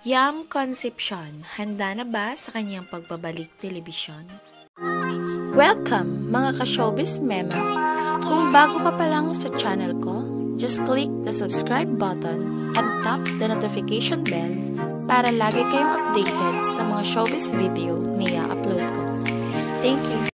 Yam Concepcion, handa na ba sa kanyang pagbabalik telebisyon? Welcome mga ka-showbiz memo! Kung bago ka pa lang sa channel ko, just click the subscribe button and tap the notification bell para lagi kayong updated sa mga showbiz video na i-upload ko. Thank you!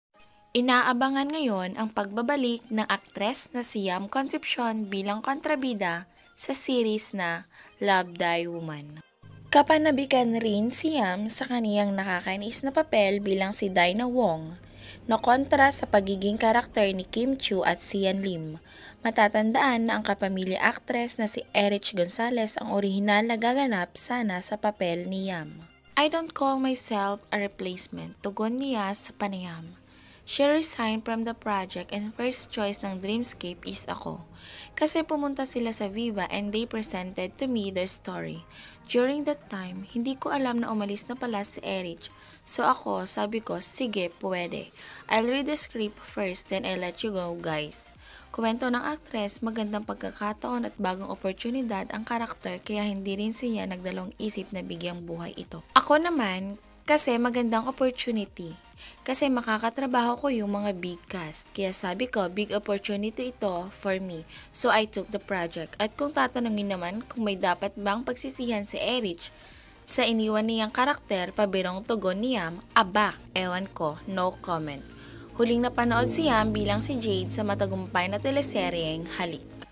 Inaabangan ngayon ang pagbabalik ng aktres na si Yam Concepcion bilang kontrabida sa series na Love Die Woman. Kapanabikan rin si Yam sa kaniyang nakakainis na papel bilang si Dinah Wong, na kontra sa pagiging karakter ni Kim Chu at Sian Lim. Matatandaan na ang kapamilya actress na si Erich Gonzalez ang orihinal na gaganap sana sa papel ni Yam. I don't call myself a replacement, tugon niya sa panayam. She resigned from the project and first choice ng Dreamscape is ako. Kasi pumunta sila sa Viva and they presented to me the story. During that time, hindi ko alam na umalis na pala si Erich. So ako, sabi ko, sige, pwede. I'll read the script first, then I'll let you go, guys. Komento ng aktres, magandang pagkakataon at bagong oportunidad ang karakter kaya hindi rin siya nagdalong isip na bigyang buhay ito. Ako naman, kasi magandang opportunity. Kasi makakatrabaho ko yung mga big cast. Kaya sabi ko, big opportunity ito for me. So I took the project. At kung tatanungin naman kung may dapat bang pagsisihan si Erich sa iniwan niyang karakter, pabirong tugon ni Yam, aba, ewan ko, no comment. Huling napanood si Yam bilang si Jade sa matagumpay na teleseryeng Halik.